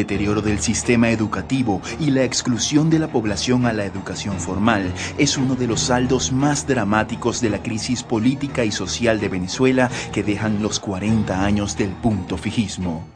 deterioro del sistema educativo y la exclusión de la población a la educación formal es uno de los saldos más dramáticos de la crisis política y social de Venezuela que dejan los 40 años del punto fijismo.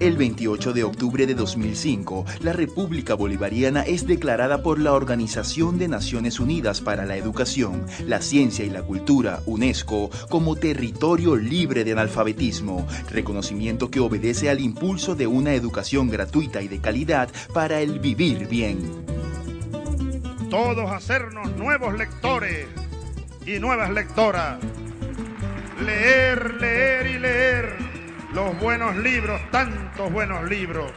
El 28 de octubre de 2005, la República Bolivariana es declarada por la Organización de Naciones Unidas para la Educación, la Ciencia y la Cultura, UNESCO, como territorio libre de analfabetismo, reconocimiento que obedece al impulso de una educación gratuita y de calidad para el vivir bien. Todos hacernos nuevos lectores y nuevas lectoras. Leer, leer y leer los buenos libros, tantos buenos libros,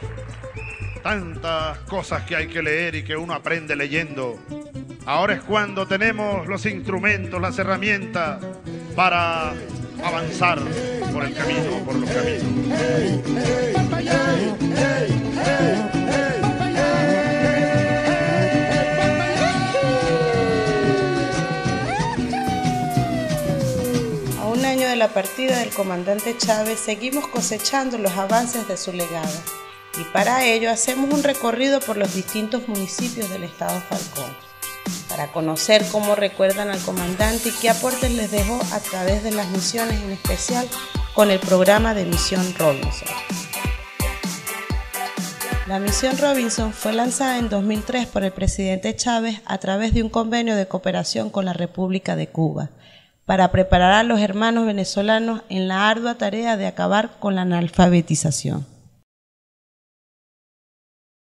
tantas cosas que hay que leer y que uno aprende leyendo. Ahora es cuando tenemos los instrumentos, las herramientas para avanzar por el camino, por los caminos. La partida del comandante Chávez seguimos cosechando los avances de su legado y para ello hacemos un recorrido por los distintos municipios del estado Falcón para conocer cómo recuerdan al comandante y qué aportes les dejó a través de las misiones, en especial con el programa de Misión Robinson. La misión Robinson fue lanzada en 2003 por el presidente Chávez a través de un convenio de cooperación con la República de Cuba para preparar a los hermanos venezolanos en la ardua tarea de acabar con la analfabetización.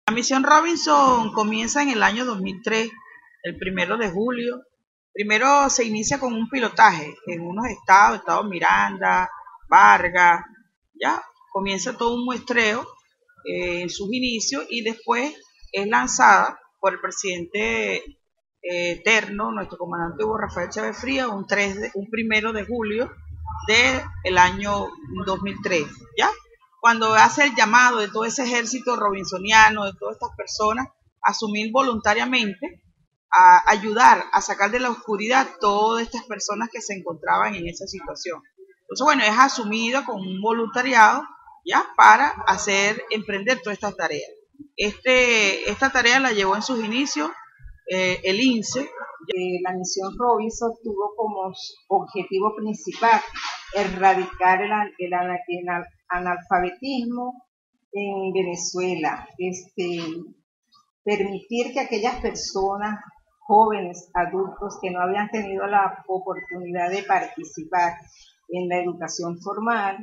La misión Robinson comienza en el año 2003, el primero de julio. Primero se inicia con un pilotaje en unos estados, estado Miranda, Vargas, ya comienza todo un muestreo eh, en sus inicios y después es lanzada por el presidente eterno, nuestro comandante Hugo Rafael Chávez Fría, un, 3 un primero de julio del año 2003, ¿ya? Cuando hace el llamado de todo ese ejército robinsoniano, de todas estas personas, a asumir voluntariamente, a ayudar a sacar de la oscuridad todas estas personas que se encontraban en esa situación. Entonces, bueno, es asumido con un voluntariado, ¿ya? Para hacer, emprender todas estas tareas. Este, esta tarea la llevó en sus inicios eh, el INSE. Eh, la misión Robinson tuvo como objetivo principal erradicar el, analfabetismo en Venezuela, este, permitir que aquellas personas jóvenes, adultos que no habían tenido la oportunidad de participar en la educación formal,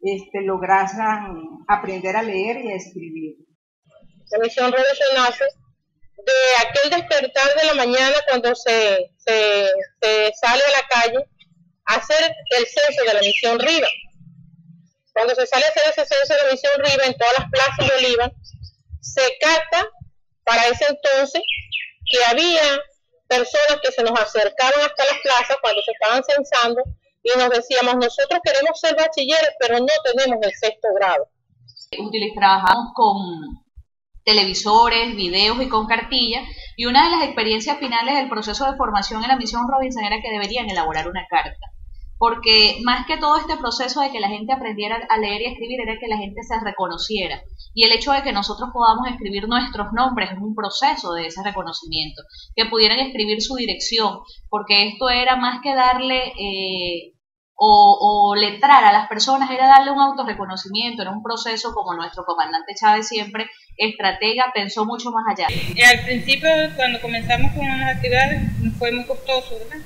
este, lograran aprender a leer y a escribir. La misión Robinson nace de aquel despertar de la mañana cuando se, se, sale a la calle a hacer el censo de la misión Riva. Cuando se sale a hacer ese censo de la misión Riva en todas las plazas de Oliva, se capta para ese entonces que había personas que se nos acercaban hasta las plazas cuando se estaban censando y nos decíamos, nosotros queremos ser bachilleres, pero no tenemos el sexto grado. Trabajamos con televisores, videos y con cartilla. Y una de las experiencias finales del proceso de formación en la misión Robinson era que deberían elaborar una carta. Porque más que todo este proceso de que la gente aprendiera a leer y escribir era que la gente se reconociera. Y el hecho de que nosotros podamos escribir nuestros nombres es un proceso de ese reconocimiento. Que pudieran escribir su dirección, porque esto era más que darle eh, o, letrar a las personas era darle un autorreconocimiento, era un proceso como nuestro comandante Chávez siempre, estratega, pensó mucho más allá. Y al principio, cuando comenzamos con las actividades, fue muy costoso, ¿verdad?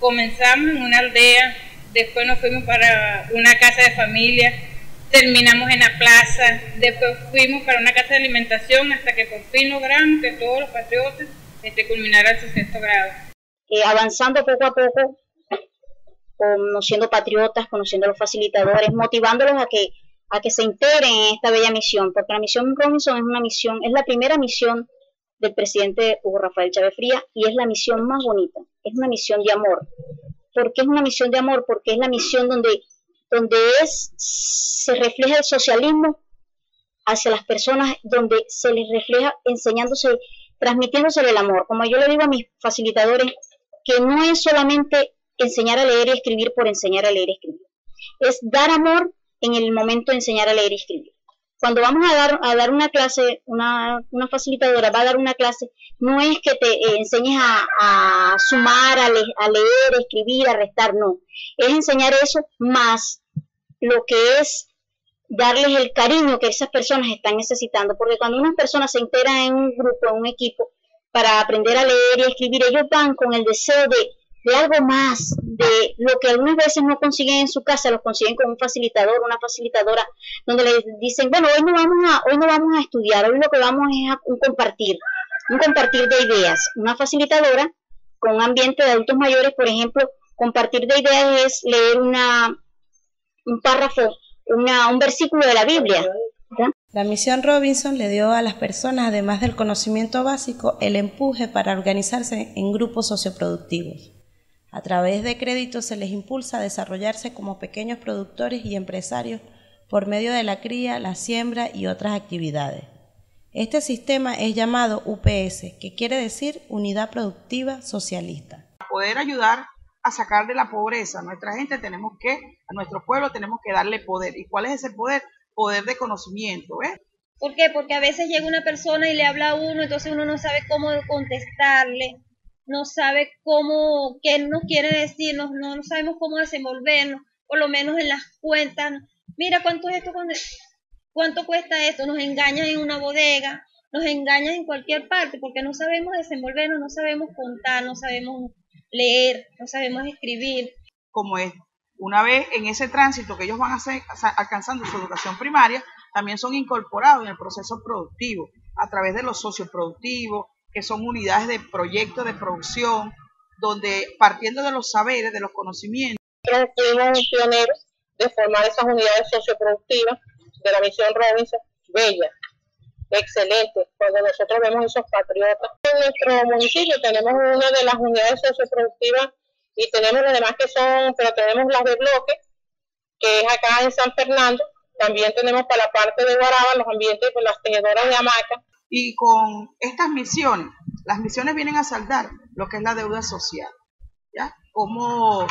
Comenzamos en una aldea, después nos fuimos para una casa de familia, terminamos en la plaza, después fuimos para una casa de alimentación hasta que por fin logramos que todos los patriotas este, culminaran su sexto grado. Eh, avanzando poco a poco, conociendo patriotas, conociendo a los facilitadores, motivándolos a que, a que se integren en esta bella misión, porque la misión Robinson es una misión, es la primera misión del presidente Hugo Rafael Chávez Fría y es la misión más bonita, es una misión de amor. ¿Por qué es una misión de amor? Porque es la misión donde, donde es, se refleja el socialismo hacia las personas, donde se les refleja enseñándose, transmitiéndose el amor. Como yo le digo a mis facilitadores, que no es solamente enseñar a leer y escribir por enseñar a leer y escribir. Es dar amor en el momento de enseñar a leer y escribir. cuando vamos a dar, a dar una clase, una, una facilitadora va a dar una clase, no es que te eh, enseñes a, sumar, a, a leer, a escribir, a restar, no. Es enseñar eso más lo que es darles el cariño que esas personas están necesitando, porque cuando unas personas se integran en un grupo, en un equipo, para aprender a leer y escribir, ellos van con el deseo de de algo más, de lo que algunas veces no consiguen en su casa, lo consiguen con un facilitador, una facilitadora, donde les dicen, bueno, hoy no vamos a, hoy no vamos a estudiar, hoy lo que vamos es a un compartir, un compartir de ideas. Una facilitadora con un ambiente de adultos mayores, por ejemplo, compartir de ideas es leer una, un párrafo, una, un versículo de la Biblia. La misión Robinson le dio a las personas, además del conocimiento básico, el empuje para organizarse en grupos socioproductivos. A través de créditos se les impulsa a desarrollarse como pequeños productores y empresarios por medio de la cría, la siembra y otras actividades. Este sistema es llamado UPS, que quiere decir Unidad Productiva Socialista. Para poder ayudar a sacar de la pobreza a nuestra gente, tenemos que, a nuestro pueblo tenemos que darle poder. ¿Y cuál es ese poder? Poder de conocimiento, ¿eh? ¿Por qué? Porque a veces llega una persona y le habla a uno, entonces uno no sabe cómo contestarle no sabe cómo, qué nos quiere decir, no, no sabemos cómo desenvolvernos, por lo menos en las cuentas. Mira, ¿cuánto es esto? ¿Cuánto cuesta esto? Nos engañan en una bodega, nos engañan en cualquier parte, porque no sabemos desenvolvernos, no sabemos contar, no sabemos leer, no sabemos escribir. Como es, una vez en ese tránsito que ellos van a hacer, alcanzando su educación primaria, también son incorporados en el proceso productivo, a través de los socios productivos, que son unidades de proyecto de producción, donde partiendo de los saberes, de los conocimientos. Fuimos pioneros de formar esas unidades socioproductivas de la misión Robinson, bella, excelente, cuando nosotros vemos esos patriotas. En nuestro municipio tenemos una de las unidades socioproductivas y tenemos las demás que son, pero tenemos las de bloque, que es acá en San Fernando. También tenemos para la parte de Guaraba los ambientes con las tejedoras de hamaca, y con estas misiones, las misiones vienen a saldar lo que es la deuda social. ¿ya? Cómo,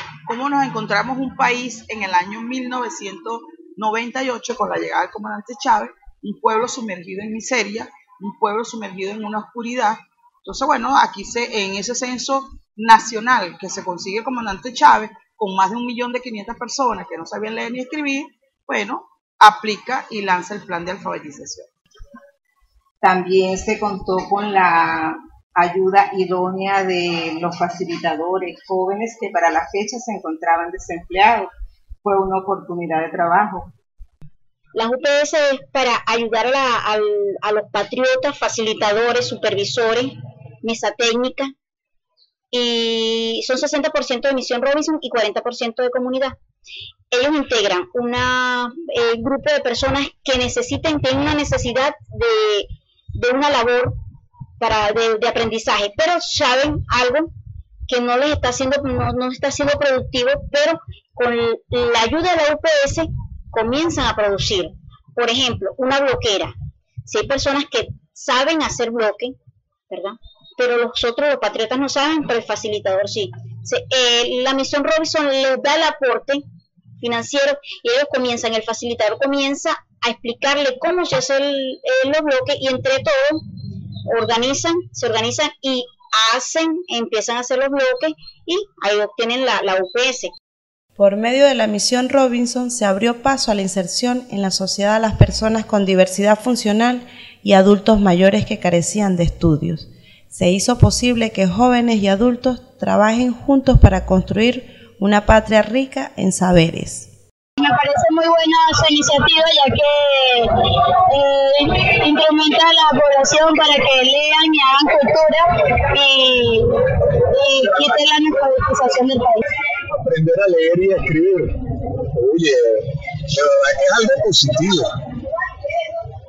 nos encontramos un país en el año 1998 con la llegada del comandante Chávez, un pueblo sumergido en miseria, un pueblo sumergido en una oscuridad. Entonces, bueno, aquí se, en ese censo nacional que se consigue el comandante Chávez, con más de un millón de 500 personas que no sabían leer ni escribir, bueno, aplica y lanza el plan de alfabetización. También se contó con la ayuda idónea de los facilitadores jóvenes que para la fecha se encontraban desempleados. Fue una oportunidad de trabajo. La UPS es para ayudar a, los patriotas, facilitadores, supervisores, mesa técnica, y son 60% de misión Robinson y 40% de comunidad. Ellos integran un eh, grupo de personas que necesiten, tienen una necesidad de de una labor para, de, aprendizaje, pero saben algo que no les está haciendo, no, está siendo productivo, pero con la ayuda de la UPS comienzan a producir. Por ejemplo, una bloquera. Si hay personas que saben hacer bloque, ¿verdad? Pero los otros, los patriotas no saben, pero el facilitador sí. Eh, la misión Robinson les da el aporte financiero y ellos comienzan, el facilitador comienza a explicarle cómo se hace el, los bloques y entre todos organizan, se organizan y hacen, empiezan a hacer los bloques y ahí obtienen la, la UPS. Por medio de la misión Robinson se abrió paso a la inserción en la sociedad a las personas con diversidad funcional y adultos mayores que carecían de estudios. Se hizo posible que jóvenes y adultos trabajen juntos para construir una patria rica en saberes. Me parece muy buena su iniciativa ya que eh, incrementa a la población para que lean y hagan cultura y, y quiten la analfabetización del país. Aprender a leer y a escribir. Oye, verdad que es algo positivo.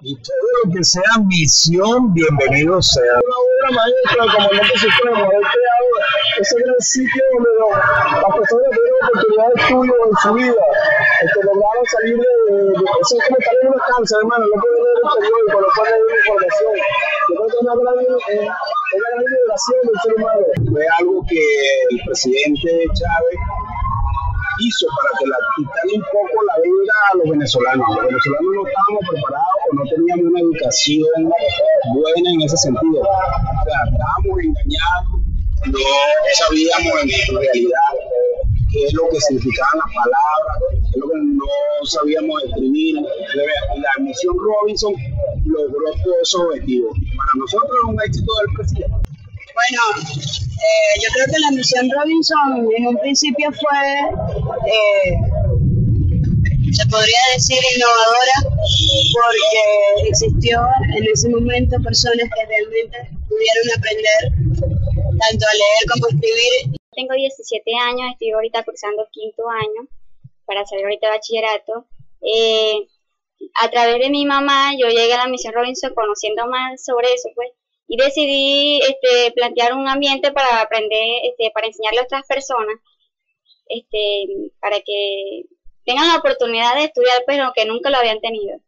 Y todo lo que sea misión, bienvenido sea. Una obra maestra, como no se puede haber creado ese gran sitio donde las personas tienen oportunidad de estudio en su vida este, lograron salir de, de, eso es como estar en una cáncer, hermano, no puede leer el periódico, no puede leer información. Yo creo que es una gran, eh, una gran liberación del ser humano. Fue algo que el presidente Chávez hizo para que la quitarle un poco la vida a los venezolanos. Los venezolanos no estábamos preparados no teníamos una educación buena en ese sentido. O sea, estábamos engañados, no sabíamos en realidad qué es lo que significaban las palabras, qué es lo que no sabíamos escribir. La misión Robinson logró todos esos objetivos. Para nosotros es un éxito del presidente. Bueno, eh, yo creo que la misión Robinson en un principio fue, eh, se podría decir, innovadora, porque existió en ese momento personas que realmente pudieron aprender tanto a leer como a escribir. Tengo 17 años, estoy ahorita cursando quinto año para salir ahorita de bachillerato. Eh, a través de mi mamá yo llegué a la misión Robinson conociendo más sobre eso, pues, y decidí este, plantear un ambiente para aprender, este, para enseñarle a otras personas, este, para que tengan la oportunidad de estudiar, pero que nunca lo habían tenido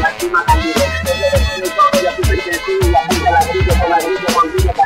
la cima, la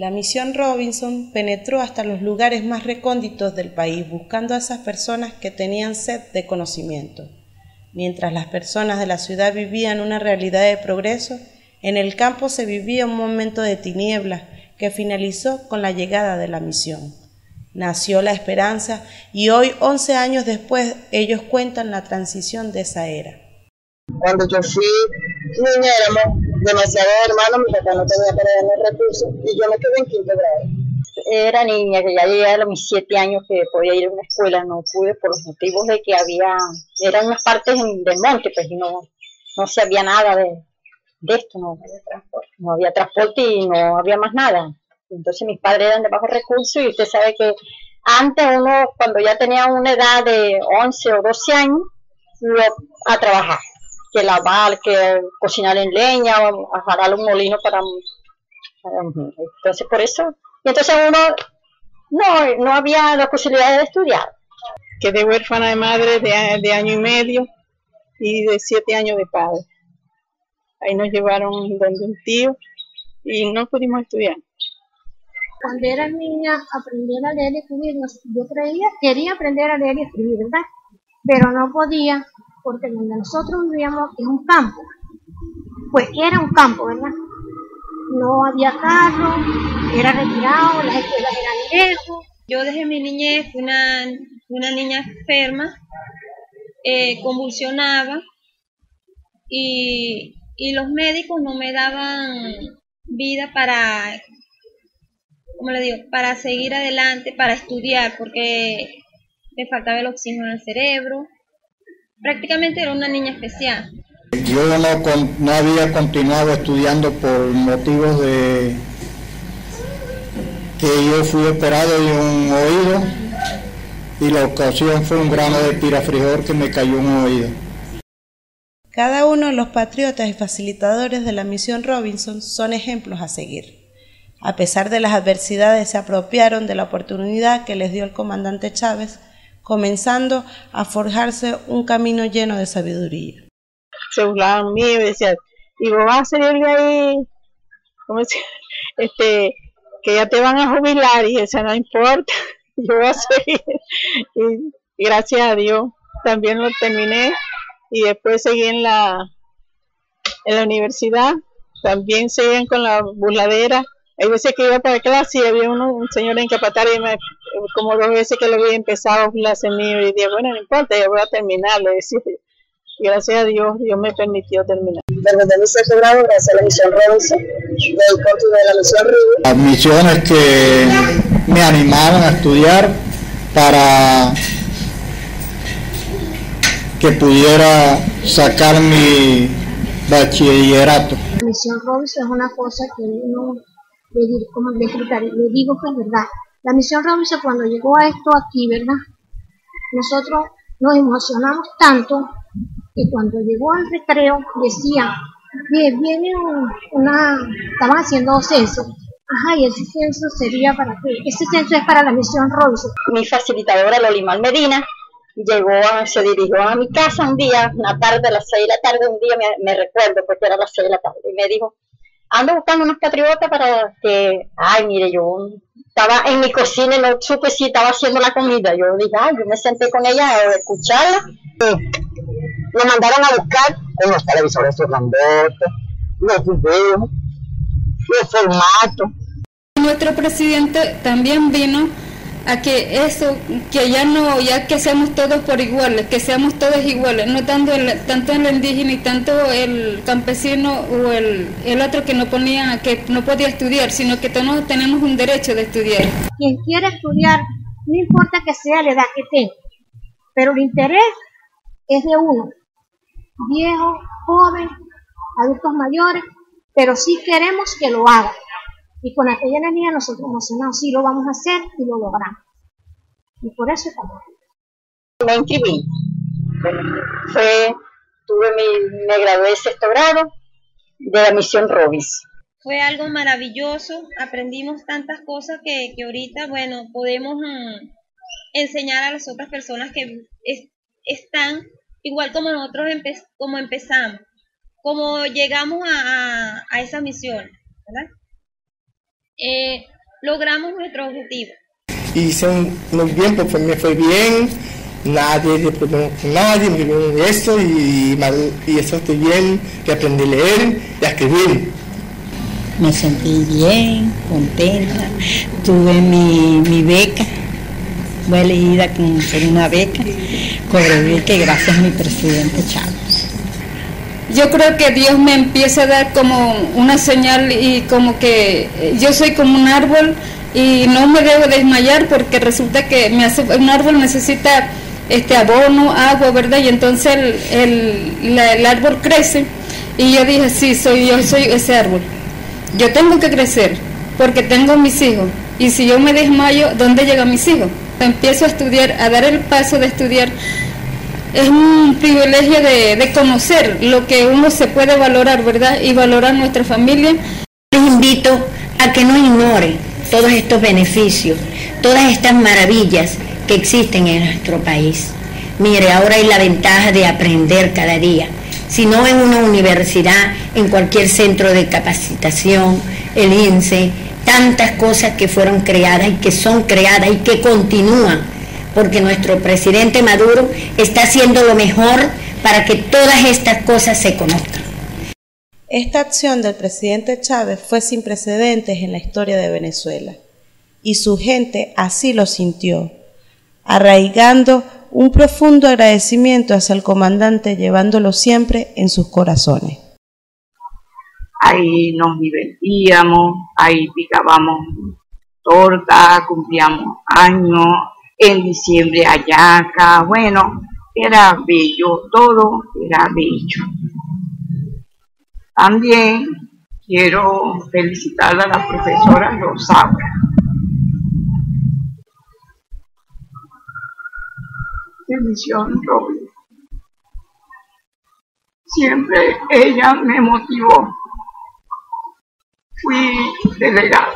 La misión Robinson penetró hasta los lugares más recónditos del país buscando a esas personas que tenían sed de conocimiento. Mientras las personas de la ciudad vivían una realidad de progreso, en el campo se vivía un momento de tiniebla que finalizó con la llegada de la misión. Nació la esperanza y hoy, 11 años después, ellos cuentan la transición de esa era. Cuando yo fui niña demasiados hermanos, mi papá no tenía para darme recursos y yo me quedé en quinto grado. Era niña, que ya llegué a mis siete años que podía ir a una escuela, no pude por los motivos de que había, eran unas partes del monte, pues no, no sabía nada de, de esto, no había transporte, no había transporte y no había más nada. Entonces mis padres eran de bajo recursos y usted sabe que antes uno, cuando ya tenía una edad de 11 o 12 años, iba a trabajar, que lavar, que cocinar en leña, a jalar un molino para, Entonces por eso, y entonces uno no, no había la posibilidad de estudiar. Quedé huérfana de madre de, de año y medio y de siete años de padre. Ahí nos llevaron donde un tío y no pudimos estudiar. Cuando era niña aprendí a leer y escribir. Yo creía, quería aprender a leer y escribir, ¿verdad? Pero no podía porque donde nosotros vivíamos es un campo. Pues era un campo, ¿verdad? No había carro, era retirado, las escuelas eran lejos. Yo desde mi niñez una, una niña enferma, eh, convulsionaba y y los médicos no me daban vida para, ¿cómo le digo?, para seguir adelante, para estudiar, porque me faltaba el oxígeno en el cerebro. Prácticamente era una niña especial. Yo no, no había continuado estudiando por motivos de que yo fui operado de un oído y la ocasión fue un grano de pirafrijol que me cayó en un oído. Cada uno de los patriotas y facilitadores de la misión Robinson son ejemplos a seguir. A pesar de las adversidades, se apropiaron de la oportunidad que les dio el comandante Chávez, comenzando a forjarse un camino lleno de sabiduría. Se burlaban mío y decían, y vos vas a salir de ahí, ¿cómo Este, que ya te van a jubilar y eso no importa, yo voy a seguir. y gracias a Dios también lo terminé y después seguí en la, en la universidad, también seguían con la burladera. Hay veces que iba para clase y había uno, un señor en y me, como dos veces que lo había empezado a burlarse mío y dije, bueno, no importa, yo voy a terminar, le decía. Y gracias a Dios, Dios me permitió terminar. Desde mi sexto grado, gracias a la misión Robinson, del corte de la misión Río. Las misiones que me animaron a estudiar para que pudiera sacar mi bachillerato. La misión Robinson es una cosa que uno le, como le digo que es verdad. La misión Robinson cuando llegó a esto aquí, ¿verdad? Nosotros nos emocionamos tanto que cuando llegó al recreo decía, bien, viene una, estaban haciendo censo. Ajá, y ese censo sería para qué? Ese censo es para la misión Robinson. Mi facilitadora Lolimar Medina llegó, a, se dirigió a mi casa un día, una tarde, a las seis de la tarde, un día me, recuerdo porque era las seis de la tarde, y me dijo, ando buscando unas patriotas para que, ay, mire, yo estaba en mi cocina y no supe si estaba haciendo la comida. Yo dije, ay, yo me senté con ella a escucharla. Me mandaron a buscar con los televisores grandotes, los videos, los formatos. Nuestro presidente también vino a que eso, que ya no, ya que seamos todos por iguales, que seamos todos iguales, no tanto el, tanto el indígena y tanto el campesino o el, el otro que no ponía, que no podía estudiar, sino que todos tenemos un derecho de estudiar. Quien quiera estudiar, no importa que sea la edad que tenga, pero el interés es de uno, viejo, joven, adultos mayores, pero sí queremos que lo hagan. Y con aquella energía nosotros emocionados, sí lo vamos a hacer y lo logramos. Y por eso estamos Me inscribí. Fue, tuve mi, me gradué de sexto grado de la misión Robis. Fue algo maravilloso, aprendimos tantas cosas que, que ahorita, bueno, podemos mm, enseñar a las otras personas que están igual como nosotros como empezamos, como llegamos a, a esa misión, ¿verdad? Eh, logramos nuestro objetivo. Hice muy bien, porque me fue bien, nadie le problemas con nadie, me dieron esto y, y eso estoy bien, que aprendí a leer y a escribir. Me sentí bien, contenta, tuve mi, mi beca, fue elegida con una beca, cobré beca gracias a mi presidente Chávez yo creo que Dios me empieza a dar como una señal y como que yo soy como un árbol y no me debo desmayar porque resulta que me hace, un árbol necesita este abono, agua, ¿verdad? Y entonces el, el, árbol crece y yo dije, sí, soy yo, soy ese árbol. Yo tengo que crecer porque tengo mis hijos y si yo me desmayo, ¿dónde llegan mis hijos? Empiezo a estudiar, a dar el paso de estudiar es un privilegio de, conocer lo que uno se puede valorar, ¿verdad? Y valorar nuestra familia. Les invito a que no ignoren todos estos beneficios, todas estas maravillas que existen en nuestro país. Mire, ahora hay la ventaja de aprender cada día. Si no en una universidad, en cualquier centro de capacitación, el INSE, tantas cosas que fueron creadas y que son creadas y que continúan porque nuestro presidente Maduro está haciendo lo mejor para que todas estas cosas se conozcan. Esta acción del presidente Chávez fue sin precedentes en la historia de Venezuela y su gente así lo sintió, arraigando un profundo agradecimiento hacia el comandante llevándolo siempre en sus corazones. Ahí nos divertíamos, ahí picábamos torta, cumplíamos años, en diciembre acá, bueno, era bello, todo era bello. También quiero felicitar a la profesora Rosaura. Bendición Robles. Siempre ella me motivó. Fui delegada.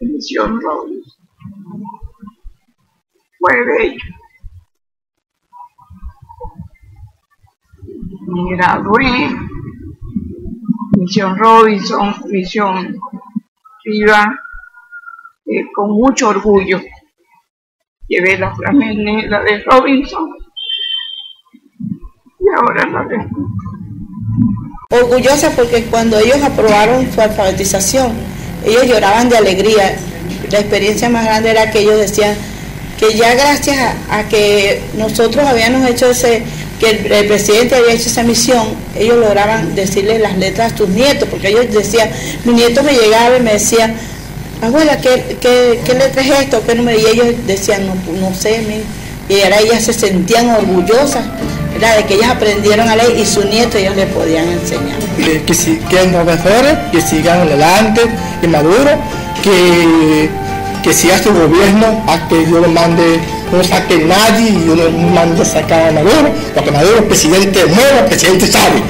Bendición Robles fue. Me gradué, Misión Robinson, Misión Riva, eh, con mucho orgullo. Llevé la franela de Robinson y ahora la de Orgullosa porque cuando ellos aprobaron su alfabetización, ellos lloraban de alegría. La experiencia más grande era que ellos decían, que ya gracias a, que nosotros habíamos hecho ese, que el, presidente había hecho esa misión, ellos lograban decirle las letras a sus nietos, porque ellos decían, mi nieto me llegaba y me decía, abuela, ¿qué, qué, letra es esto? ¿Qué Y ellos decían, no, no sé, y ahora ellas se sentían orgullosas era de que ellas aprendieron a leer y su nieto ellos le podían enseñar. Que, que, si- los profesores que sigan adelante, que Maduro, que, que siga su gobierno, a que yo lo mande, no saque nadie y yo no mando sacar a Maduro, porque Maduro es presidente el presidente sabe.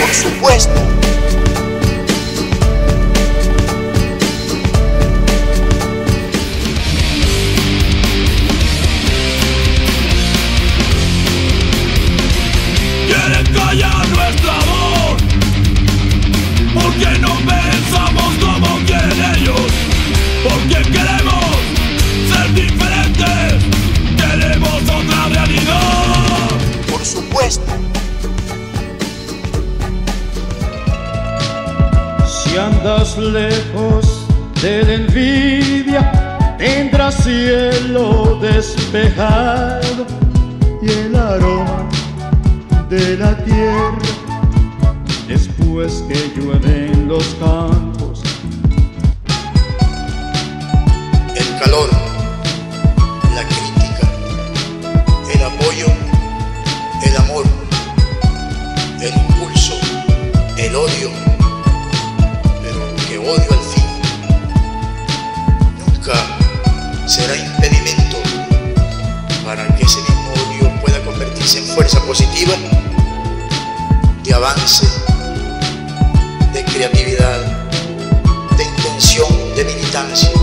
Por supuesto. Despejado y el aroma de la tierra. Después que llueve en los campos, el calor, de avance, de creatividad, de intención, de militancia.